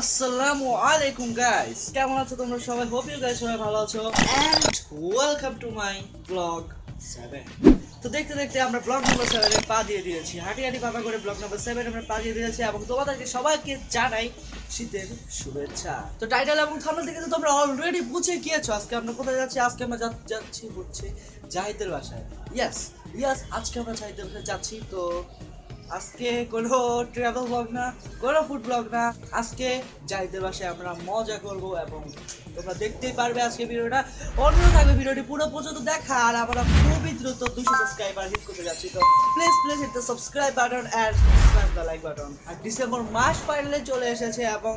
আসসালামু আলাইকুম গাইস কেমন আছো তোমরা সবাই? হোপ ইউ গাইস সবাই ভালো আছো। And welcome to my blog 7 তো দেখতে দেখতে আমরা ব্লগ নাম্বার 7 এ পা দিয়ে দিয়েছি। হাঁটি হাঁটি পাপা করে ব্লগ নাম্বার 7 আমরা পা দিয়ে দিয়েছি এবং তোমাদেরকে সবাইকে জানাই শীতের শুভেচ্ছা। তো টাইটেল এবং থাম্বনেল থেকে তো তোমরা অলরেডি বুঝে গিয়েছো আজকে আমরা কোথায় যাচ্ছি। আজকে আমরা যাচ্ছি হচ্ছে জাহিদের বাসায়। ইয়েস ইয়েস আজকে আমরা জাহিদের বাসায় যাচ্ছি। তো আজকে কোনো ট্রাভেল ব্লগ না, কোনো ফুড ব্লগ না। আজকে জাহিদের বাসায় আমরা মজা করব এবং তোমরা দেখতেই পারবে আজকে ভিডিওটা। অন্য থাকবে ভিডিওটি পুরো পর্যন্ত দেখা আর আমরা খুবই দ্রুত দুশো সাবস্ক্রাইবার হিট করতে যাচ্ছি। তো please please hit the subscribe button and smash the like button R December মাস ফাইনালে চলে এসেছে এবং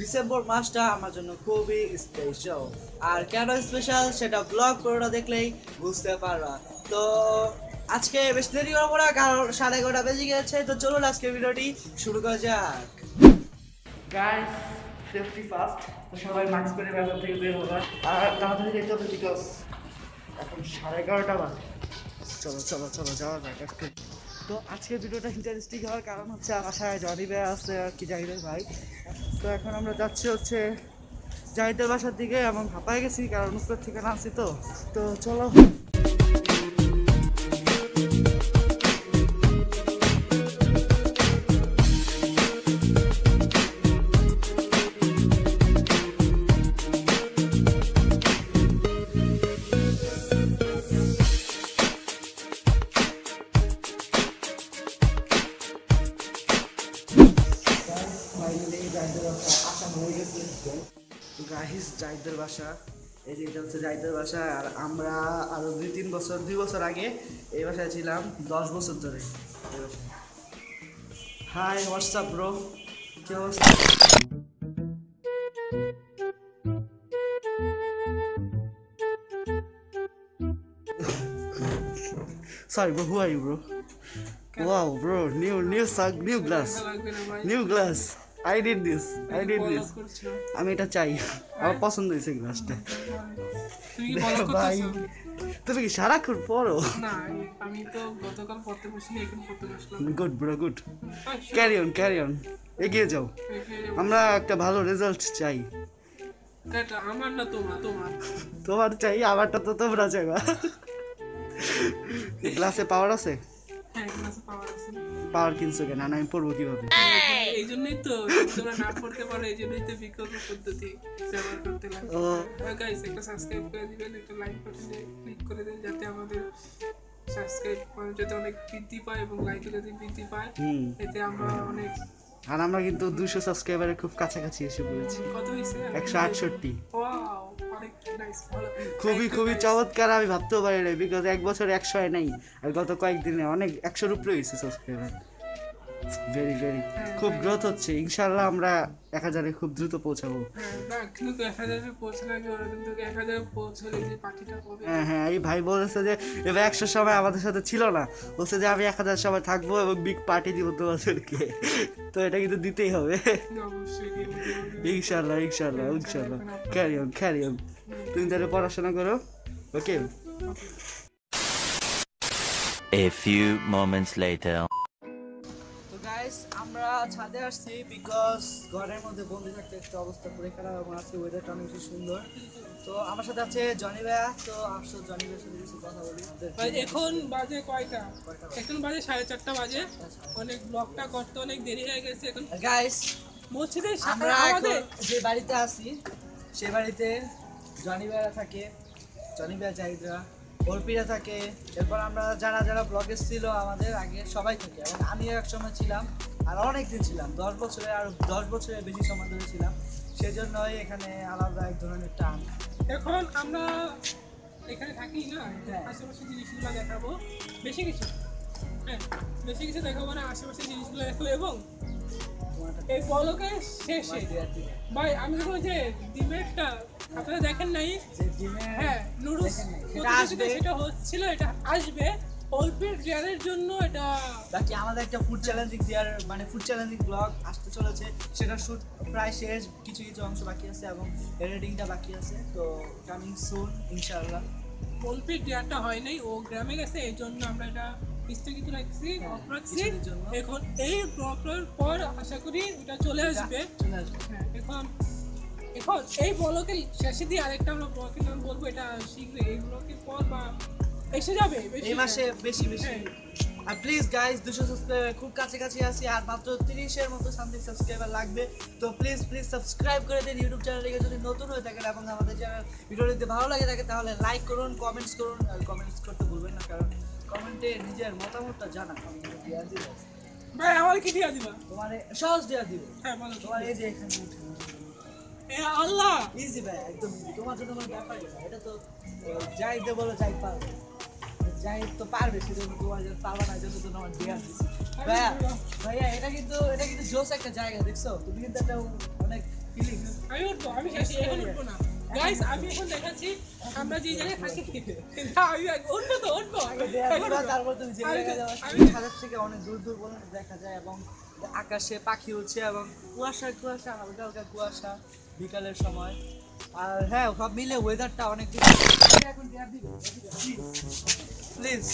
ডিসেম্বর মাসটা আমার জন্য খুবই স্পেশাল আর কেন স্পেশাল সেটা ব্লগ পুরোটা দেখলেই বুঝতে পারবা। তো আজকে বেশ দেরি করব না, কারণ সাড়ে এগারোটা বেজে গেছে। তো চলুন আজকে ভিডিওটি শুরু করা যাক। সেফটি তো সাড়ে এগারোটা চলো চলো চলো তো কারণ হচ্ছে আছে আর কি ভাই। তো এখন আমরা যাচ্ছি হচ্ছে জাহিদের বাসার দিকে। এমন হাঁপায় গেছি, কারণ উপর থেকে নামছি তো। তো চলো। গাহিস জাহিদের বাসা এই যে এটা হচ্ছে জাহিদের বাসা আর আমরা আরও দুই তিন বছর দুই বছর আগে এই বাসায় ছিলাম দশ বছর ধরে এই বাসায় হাই হোয়াটসঅ্যাপ ব্রো কি অবস্থা Sorry, bro. Who are you, bro? Wow, bro. New, new song, new glass. New glass I did this I did this আমি এটা চাই। আমার পছন্দ হয়েছে গ্লাসটা তুমি কি বলো ভাই। তুমি কি সারাক্ষণ পড়ো? না আমি তো গতকাল পড়তে বসিনি এখন পড়তে বসলাম। Good bro good carry on carry on এগিয়ে যাও। আমরা একটা ভালো রেজাল্ট চাই। আমার না তোমার তোমার। তোমার চাই আমারটা তো তোমরা চাইবা। গ্লাসে পাওয়ার আছে? হ্যাঁ ক্লাসে পাওয়ার আছে। পাওয়ার কিনছো কেন? আর আমি পড়ব কীভাবে? এই! জন্যই তো তোমরা না পড়তে পারো এই জন্যই তো বিকল্প পদ্ধতি ব্যবহার করতে লাগে। ও। গাইস একটা সাবস্ক্রাইব করে দিবেন একটা লাইক বাটনে ক্লিক করে দেন যাতে আমাদের সাবস্ক্রাইব যাতে অনেক বৃদ্ধি পায় এবং লাইক যাতে বৃদ্ধি পায়। এতে আমরা অনেক আর আমরা কিন্তু দুশো সাবস্ক্রাইবারের খুব কাছাকাছি এসে পড়েছি। একশো আটষট্টি। খুবই খুবই চমৎকার আমি ভাবতেও পারি না বিকজ এক বছর একশো হয় নাই আর গত কয়েকদিনে অনেক একশোর উপরে হয়েছে সাবস্ক্রাইবার ভেরি ভেরি খুব গ্রোথ হচ্ছে। ইনশাল্লাহ আমরা এক হাজারে খুব দ্রুত পৌঁছাবো। হ্যাঁ, হ্যাঁ হ্যাঁ এই ভাই বলেছে যে এবার একশো সময় আমাদের সাথে ছিল না। বলছে যে আমি এক হাজার সময় থাকব এবং বিগ পার্টি দিব তোমাদেরকে। তো এটা কিন্তু দিতেই হবে। ইনশাল্লাহ ক্যারি অন ক্যারি অন তুমি তাহলে পড়াশোনা করো? Okay A few moments later. Guys আমরা ছাদে আসছি বিকজ ঘরের মধ্যে বন্দি থাকতে একটা অবস্থা পুরো খারাপ এবং আজকে ওয়েদারটা অনেক বেশি সুন্দর। তো আমার সাথে আছে জনি ভাইয়া তো আসো জনি ভাইয়ের সাথে কিছু কথা বলি। ভাই এখন বাজে কয়টা? এখন বাজে সাড়ে চারটা বাজে। অনেক ব্লগটা করতে অনেক দেরি হয়ে গেছে এখন গাইস মসজিদের আমরা সামনে আমাদের যে বাড়িতে আছি সে বাড়িতে জনি ভাইয়া থাকে জনি ভাইয়া জাহিদরা। অর্পিরা থাকে। এরপর আমরা যারা যারা ব্লগে ছিল আমাদের আগে সবাই থাকে। এবং আমিও এক সময় ছিলাম আর অনেক দিন ছিলাম। দশ বছরে আর দশ বছরের বেশি সময় ধরে ছিলাম। সেজন্যই এখানে আলাদা এক ধরনের টান। এখন আমরা এখানে থাকি না হ্যাঁ। আশেপাশে জিনিসগুলো দেখাবো। বেশি কিছু? হ্যাঁ বেশি কিছু দেখাবো না আশেপাশে জিনিসগুলো দেখাবো এবং এই বলকের শেষে। ভাই আমি দেখো যে ডিমেটটা আপনারা দেখেন নাই? হ্যাঁ নুডলস সেটা হচ্ছিল এটা আসবে। অল্পের রেয়ারের জন্য এটা বাকি আমাদের একটা ফুড চ্যালেঞ্জিং দেওয়ার মানে ফুড চ্যালেঞ্জিং ব্লগ আসতে চলেছে। সেটা শুট প্রায় শেষ কিছু কিছু অংশ বাকি আছে এবং এডিটিংটা বাকি আছে তো কামিং সুন ইনশাআল্লাহ। বলপি ডেয়ারটা হয় নাই ও গ্রামে গেছে এই জন্য আমরা এটা স্থগিত রাখছি অফ রাখছি। এখন এই ব্লকের পর আশা করি এটা চলে আসবে। চলে আসবে। হ্যাঁ, এখন এখন এই ব্লকের শেষে দিয়ে আরেকটা আমরা ব্লকের নাম বলব এটা শীঘ্রই। এই ব্লকের পর বা এসে যাবে এই মাসে বেশি বেশি। হ্যাঁ। আর প্লিজ গাইস দুশো সাবস্ক্রাইবার খুব কাছাকাছি আছি আর মাত্র তিরিশের মতো সামথিং সাবস্ক্রাইবার লাগবে। তো প্লিজ প্লিজ সাবস্ক্রাইব করে দিন ইউটিউব চ্যানেলটিকে যদি নতুন হয়ে থাকেন এবং আমাদের চ্যানেল ভিডিও যদি ভালো লাগে থাকে তাহলে লাইক করুন কমেন্টস করুন। আর কমেন্টস করতে ভুলবেন না কারণ কমেন্টে নিজের মতামতটা জানা আমি দেওয়া দিব ভাই আমার কি দিয়া দিবা। তোমার সহজ দেওয়া দিব। হ্যাঁ তোমার এই যে এখানে আল্লাহ! ইজি ভাই একদম। তোমার জন্য আমার ব্যাপার না এটা তো যাইতে বলো যাই পারবে যাই তো পারবে সেজন্য তোমার জন্য পারবা না জন্য তো আমার দেয়া ভাইয়া ভাইয়া এটা কিন্তু এটা কিন্তু জোস একটা জায়গা দেখছ? তুমি কিন্তু একটা অনেক ফিলিং আমি উঠবো আমি শেষে এখন উঠবো না। গাইস আমি এখন দেখাচ্ছি আমরা যে জায়গায় থাকি আমি উঠবো তো উঠবো। তারপর তুমি যে জায়গায় যাও আমি- হাজার থেকে অনেক দূর দূর পর্যন্ত দেখা যায় এবং আকাশে পাখি উঠছে এবং কুয়াশা কুয়াশা হালকা হালকা কুয়াশা। বিকালের সময়। আর হ্যাঁ সব মিলে ওয়েদারটা অনেক এখন প্লিজ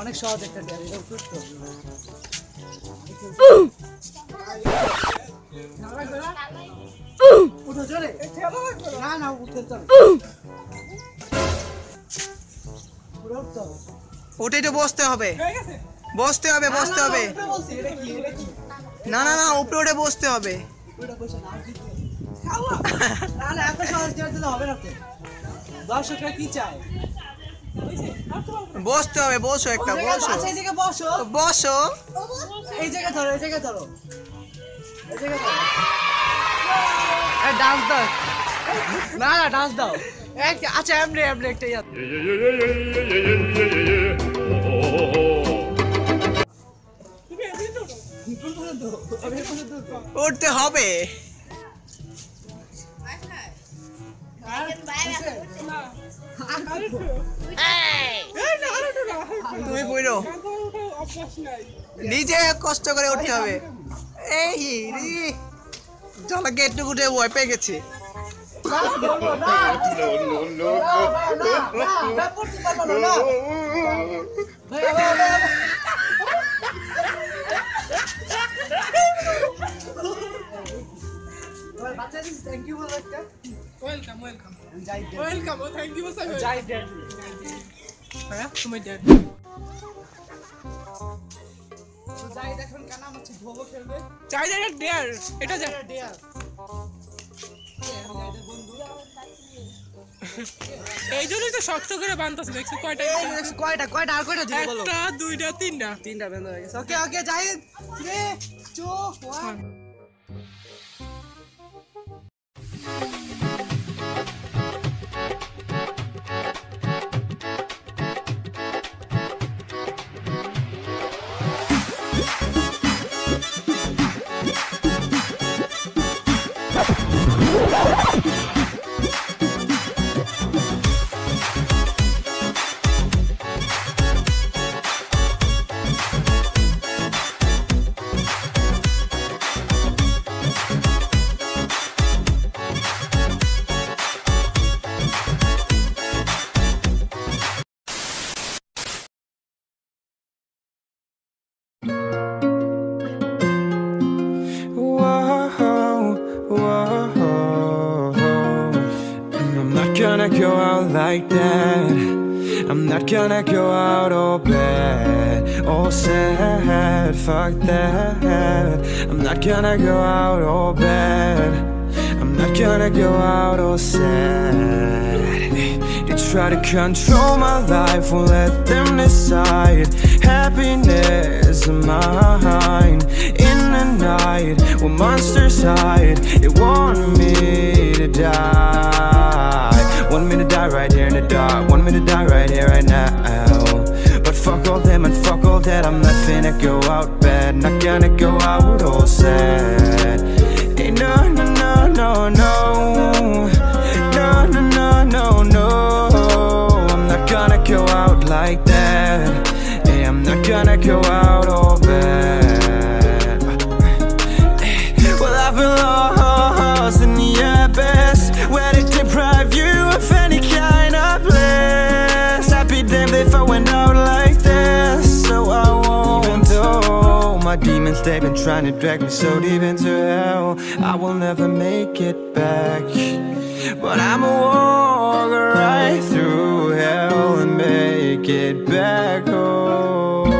অনেক সহজ একটা ডেয়ার এটা করতে হবে চলে। না না চলে বসতে হবে। বসতে হবে বসতে হবে? না না না উপরে উঠে বসতে হবে। না, এত সহজ জন্য হবে না তো। দর্শকরা কি চায়? বসতে হবে বসো একটা বসো। বাসায় থেকে বসো। বসো। এই জায়গায় ধরো এই জায়গায় ধরো। এই জায়গায় ধরো। ডান্স দাও। না না ডান্স দাও। আচ্ছা এমনি এমনি একটা ইয়া। উঠতে হবে। তুমি বইরো। নিজে কষ্ট করে উঠতে হবে। এই গেট টুকু উঠে ভয় পেয়ে গেছি। থ্যাংক ইউ একটা welcome welcome thank you sir Joy এটা এই জন্যই তো শক্ত করে বানতেছে দেখছি কয়টা কয়টা কয়টা আর কয়টা দিবে বলো? একটা দুইটা তিনটা। তিনটা বেঁধে গেছে। Okay okay Zahid 3 2 1 Gonna go out all bad, all sad. Fuck that. I'm not gonna go out all bad. I'm not gonna go out all sad. They try to control my life, won't let them decide. Happiness of mine. In the night, when monsters hide, they want me to die. Want me to die right here in the dark. Want me to die right here, right now. But fuck all them and fuck all that. I'm not finna go out bad. Not gonna go out all sad. Hey, no, no, no, no, no. No, no, no, no, no. I'm not gonna go out like that. Hey, I'm not gonna go out all demons, they've been trying to drag me so deep into hell. I will never make it back. But I'ma walk right through hell and make it back home.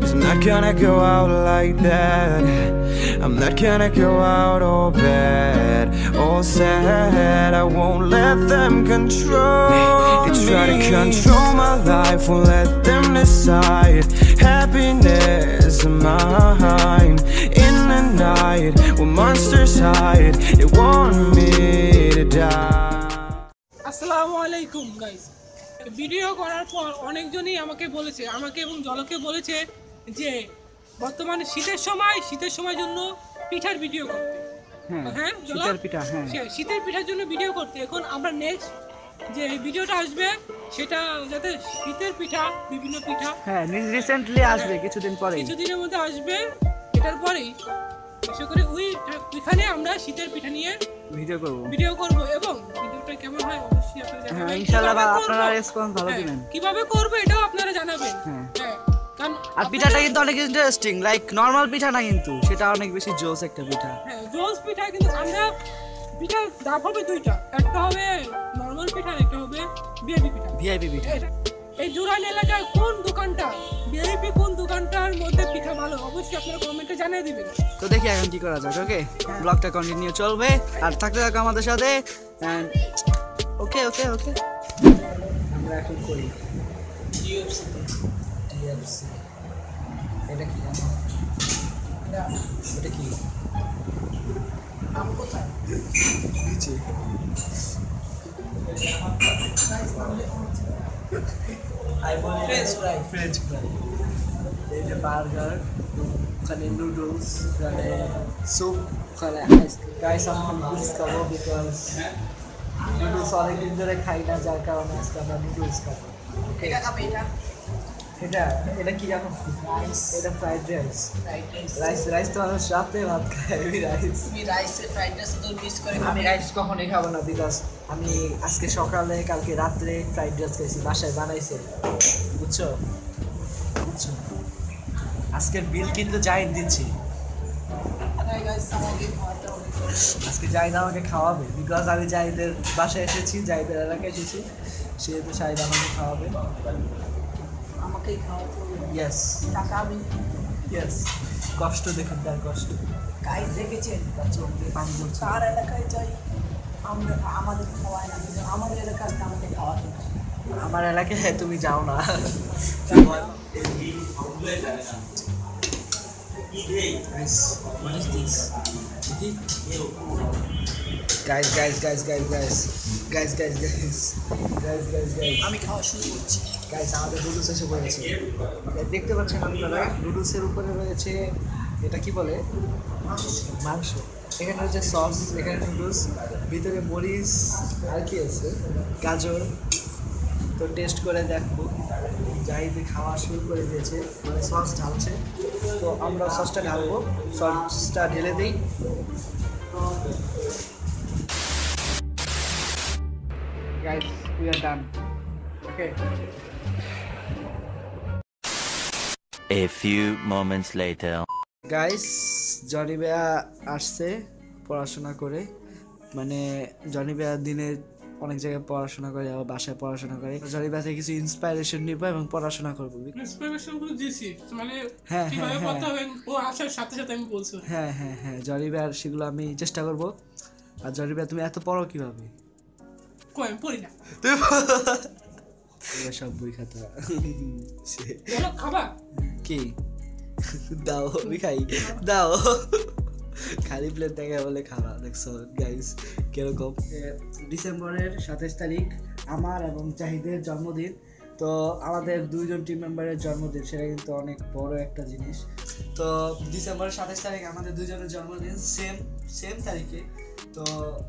Cause I'm not gonna go out like that. I'm not gonna go out all bad, all sad. I won't let them control. They try to control my life, won't let them decide. Happiness of mine. In the night, when monsters hide, they want me to die. আসসালামু আলাইকুম guys video করার পর অনেকজনই আমাকে বলেছে আমাকে এবং জলকে বলেছে যে বর্তমানে শীতের সময় শীতের সময় জন্য পিঠার ভিডিও করতে। হ্যাঁ শীতের পিঠা হ্যাঁ। শীতের পিঠার জন্য ভিডিও করতে। এখন আমরা নেক্সট যে ভিডিওটা আসবে সেটা যাতে শীতের পিঠা বিভিন্ন পিঠা হ্যাঁ রিসেন্টলি আসবে কিছুদিন পরে কিছুদিনের মধ্যে আসবে। এটার পরেই বিশেষ করে ওই ওইখানে আমরা শীতের পিঠা নিয়ে ভিডিও করব। ভিডিও করব। এবং ভিডিওটা কেমন হয় অবশ্যই আপনারা জানাবেন। হ্যাঁ, ইনশাআল্লাহ বা করব? আপনারা response ভালো হ্যাঁ, দিবেন। কীভাবে করবে এটাও আপনারা জানাবেন। হ্যাঁ। আর পিঠাটা কিন্তু অনেক ইন্টারেস্টিং লাইক নর্মাল পিঠা না কিন্তু সেটা অনেক বেশি জোস একটা পিঠা। হ্যাঁ জোস পিঠা কিন্তু আমরা পিঠা দাম হবে দুইটা একটা হবে নর্মাল পিঠা আর একটা হবে বিআইপি পিঠা। ভিআইপি পিঠা। এই জুরাইন এলাকায় কোন দোকানটা ভিআইপি কোন দোকানটার মধ্যে পিঠা ভালো অবশ্যই আপনারা কমেন্টে জানিয়ে দিবেন। তো দেখি এখন কি করা যাক ওকে ব্লগটা কন্টিনিউ চলবে আর থাকতে থাকো আমাদের সাথে ওকে ওকে ওকে আমরা এখন করি। এফ এটা কি জানো এটা কি নিচে ফ্রেঞ্চ ফ্রাই এই যে বার্গার खाने नूडल्स खाने सूप खाने आइसक्रीम गाइस हम नूडल्स खाओ बिकॉज़ नूडल्स वाले दिन जरा खाई ना जा कारण इसका नूडल्स खाओ ओके এটা এটা কি জানো? এটা ফ্রাইড রাইস রাইস রাইস তো মানুষ রাতে ভাত খায় আমি রাইস তুমি রাইসে ফ্রাইড রাইস তো মিস করে আমি রাইস কখনোই খাব না বিকজ আমি আজকে সকালে কালকে রাত্রে ফ্রাইড রাইস খাইছি বাসায় বানাইছে। বুঝছ? বুঝছ? আজকের বিল কিন্তু জাহিদ দিচ্ছি। আজকে জাহিদ আমাকে খাওয়াবে। বিকজ আমি জাহিদের বাসায় এসেছি জাহিদের এলাকায় এসেছি সেহেতু জাহিদ আমাকে খাওয়াবে। আমাকেই খাওয়াতে হবে ইয়েস টাকা আমি ইয়েস কষ্ট দেখুন তার কষ্ট গাইজ দেখেছেন তার চোখ দিয়ে পানি পড়ছে তার এলাকায় যাই আমরা আমাদের খাওয়ায় না কিন্তু আমাদের এলাকায় আমাকে খাওয়াতে হয়। আমার এলাকায় তুমি যাও না Guys, what is this? Guys, guys, guys, guys, guys, guys, guys, guys, guys, guys, guys. আমি খাওয়া শুরু করছি গাইস আমাদের নুডলস এসে পড়েছে। দেখতে পাচ্ছেন আপনারা নুডলসের উপরে রয়েছে, এটা কি বলে? মাংস। এখানে রয়েছে সস এখানে নুডলস ভিতরে মরিচ, আর কি আছে? গাজর। তো টেস্ট করে দেখব। জাহিদে খাওয়া শুরু করে দিয়েছে মানে সস ঢালছে। তো আমরা সসটা ঢালবো সসটা ঢেলে দিই। আর done okay A few moments later. Guys Johnny বেয়া আসছে পড়াশোনা করে। মানে জনি বেয়া দিনে অনেক জায়গায় পড়াশোনা করে আবার বাসায় পড়াশোনা করে। জনি বেয়া থেকে কিছু ইন্সপাইরেশন নিব এবং পড়াশোনা করব। ইন্সপিরেশনগুলো দিয়েছি। মানে হ্যাঁ, কীভাবে হ্যাঁ, হবে ও আসার সাথে সাথে আমি বলছি। হ্যাঁ হ্যাঁ হ্যাঁ জনি বেয়ার সেগুলো আমি চেষ্টা করব। আর জনি বেয়া তুমি এত পড়ো কীভাবে? কই আমি পড়ি না। এগুলো সব বই খাতা। খাবা কি? দাও আমি খাই। দাও। খালি প্লেট দেখে বলে খাওয়া দেখছ গাইস কীরকম? ডিসেম্বরের সাতাশ তারিখ আমার এবং চাহিদের জন্মদিন। তো আমাদের দুইজন টিম মেম্বারের জন্মদিন সেটা কিন্তু অনেক বড় একটা জিনিস। তো ডিসেম্বরের সাতাশ তারিখ আমাদের দুজনের জন্মদিন সেম সেম তারিখে। তো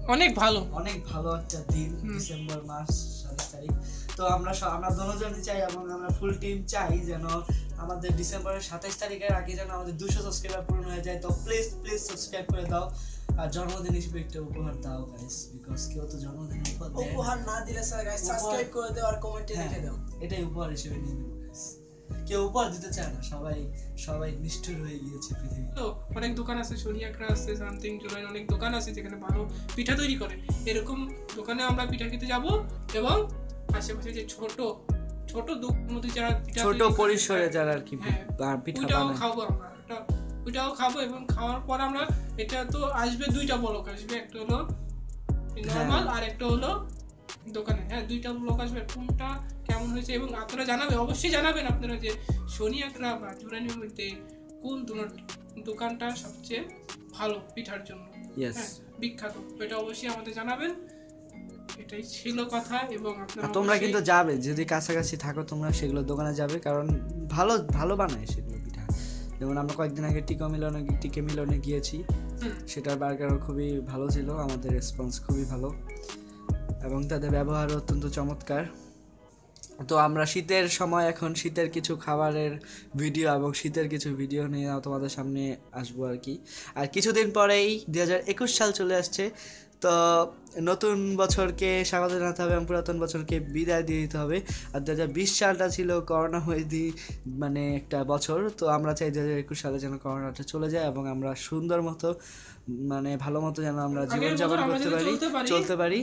অনেক ভালো। অনেক ভালো একটা দিন ডিসেম্বর মাস সাতাশ তারিখ। তো আমরা আমরা দুজনই চাই এবং আমরা ফুল টিম চাই যেন আমাদের ডিসেম্বরের সাতাশ তারিখের আগে যেন আমাদের দুশো সাবস্ক্রাইবার পূরণ হয়ে যায় তো প্লিজ প্লিজ সাবস্ক্রাইব করে দাও আর জন্মদিন হিসেবে একটা উপহার দাও গাইস বিকজ কেউ তো জন্মদিনে উপহার না। উপহার না দিলে স্যার গাইজ সাবস্ক্রাইব করে দাও আর কমেন্টে হ্যাঁ, লিখে দাও এটাই উপহার হিসেবে নিয়ে নেব। কেউ উপহার দিতে চায় না সবাই সবাই নিষ্ঠুর হয়ে গিয়েছে পৃথিবী তো অনেক দোকান আছে সোনিয়াকরা আছে সামথিং জুলাই অনেক দোকান আছে যেখানে ভালো পিঠা তৈরি করে এরকম দোকানে আমরা পিঠা খেতে যাব এবং আশেপাশে যে ছোট ছোট মধ্যে যারা ছোট পরিসরে হ্যাঁ, যারা আর কি হ্যাঁ, পিঠা বানায়। খাব আমরা ওইটাও খাব এবং খাওয়ার পর আমরা এটা তো আসবে দুইটা ব্লক আসবে একটা হলো নর্মাল আর একটা হলো দোকানে। হ্যাঁ দুইটা ব্লক আসবে কোনটা কেমন হয়েছে এবং আপনারা জানাবেন অবশ্যই জানাবেন আপনারা যে সোনিয়াকরা বা জুরানির মধ্যে কোন দোকানটা সবচেয়ে ভালো পিঠার জন্য। হ্যাঁ বিখ্যাত এটা অবশ্যই আমাদের জানাবেন। এটাই ছিল কথা এবং আপনারা তোমরা কিন্তু যাবে যদি কাছাকাছি থাকো তোমরা সেগুলো দোকানে যাবে কারণ ভালো ভালো বানায় সেগুলো পিঠা। যেমন আমরা কয়েকদিন আগে টিকা মিলনে টিকে মিলনে গিয়েছি সেটার বার্গারও খুবই ভালো ছিল আমাদের রেসপন্স খুবই ভালো। এবং তাদের ব্যবহারও অত্যন্ত চমৎকার। তো আমরা শীতের সময় এখন শীতের কিছু খাবারের ভিডিও এবং শীতের কিছু ভিডিও নিয়ে তোমাদের সামনে আসব আর কি। আর কিছুদিন পরেই দু হাজার একুশ সাল চলে আসছে তো নতুন বছরকে স্বাগত জানাতে হবে এবং পুরাতন বছরকে বিদায় দিয়ে দিতে হবে। আর দু হাজার বিশ সালটা ছিল করোনা হয়ে দি মানে একটা বছর। তো আমরা চাই দু হাজার একুশ সালে যেন করোনাটা চলে যায় এবং আমরা সুন্দর মতো মানে ভালো মতো যেন আমরা জীবনযাপন করতে পারি চলতে পারি।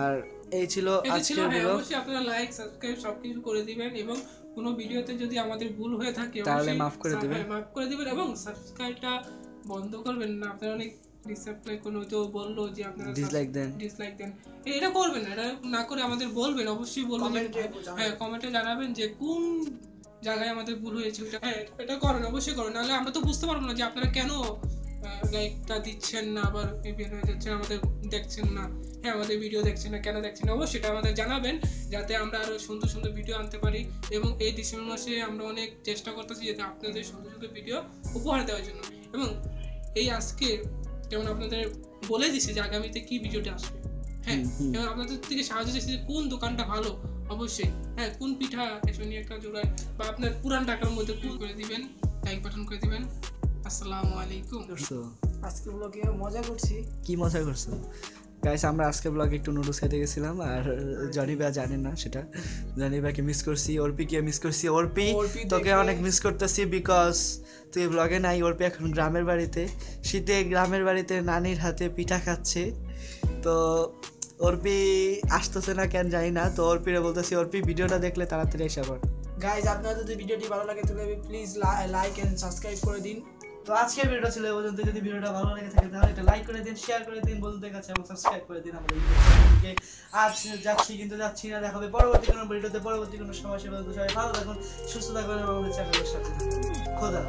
আর এই ছিল আজকের হ্যাঁ, ব্লগ আপনারা লাইক সাবস্ক্রাইব সবকিছু করে দিবেন এবং কোনো ভিডিওতে যদি আমাদের ভুল হয়ে থাকে তাহলে মাফ করে দিবেন। হ্যাঁ, মাফ করে দিবেন এবং সাবস্ক্রাইবটা বন্ধ করবেন না। আপনারা অনেক ডিসঅ্যাপ্লাই কোনো তো বলল যে আপনারা Dislike দেন। ডিসলাইক দেন। এটা করবেন না এটা না করে আমাদের বলবেন অবশ্যই বলবেন। হ্যাঁ কমেন্টে জানাবেন যে কোন জায়গায় আমাদের ভুল হয়েছে। ওটা হ্যাঁ এটা করেন অবশ্যই করেন। নাহলে আমরা তো বুঝতে পারব না যে আপনারা কেন লাইকটা দিচ্ছেন না আবার বের হয়ে যাচ্ছেন আমাদের দেখছেন না। হ্যাঁ আমাদের ভিডিও দেখছেন না কেন দেখছেন না? অবশ্যই এটা আমাদের জানাবেন যাতে আমরা আরও সুন্দর সুন্দর ভিডিও আনতে পারি। এবং এই ডিসেম্বর মাসে আমরা অনেক চেষ্টা করতেছি যাতে আপনাদের সুন্দর সুন্দর ভিডিও উপহার দেওয়ার জন্য। এবং এই আজকে যেমন আপনাদের বলে দিছি যে আগামীতে কি ভিডিওটা আসবে। হ্যাঁ এবং আপনাদের থেকে সাহায্য চাইছি যে কোন দোকানটা ভালো অবশ্যই। হ্যাঁ কোন পিঠা এসব নিয়ে একটা জোড়ায় বা আপনার পুরান টাকার মধ্যে কোন করে দিবেন লাইক বাটন করে দিবেন। আসসালামু আলাইকুম। আজকে ব্লগে মজা করছি। কি মজা করছ? গাইস আমরা আজকে ব্লগে একটু নুডলস খেতে গেছিলাম আর জনি ভাই জানেন না সেটা। জনি ভাইকে মিস করছি অর্পিকে মিস করছি। অর্পি তোকে অনেক মিস করতেছি বিকজ তুই ব্লগে নাই অর্পি এখন গ্রামের বাড়িতে। শীতে গ্রামের বাড়িতে নানির হাতে পিঠা খাচ্ছে। তো অর্পি আসতেছে না কেন জানি না তো অর্পিরে বলতেছি অর্পি ভিডিওটা দেখলে তাড়াতাড়ি এসে পড়। গাইজ আপনাদের যদি ভিডিওটি ভালো লাগে তাহলে প্লিজ লাইক এন্ড সাবস্ক্রাইব করে দিন। তো আজকের ভিডিওটা ছিল পর্যন্ত। যদি ভিডিওটা ভালো লেগে থাকে তাহলে একটা লাইক করে দিন শেয়ার করে দিন, বন্ধুদের কাছে এবং সাবস্ক্রাইব করে দিন আমাদের চ্যানেলটিকে আজ যাচ্ছি, কিন্তু যাচ্ছি না দেখাবে পরবর্তী কোনো ভিডিওতে, পরবর্তী কোনো সময়, সে পর্যন্ত সবাই ভালো থাকুন, সুস্থ থাকুন এবং আমাদের চ্যানেলের সাথে খোদা।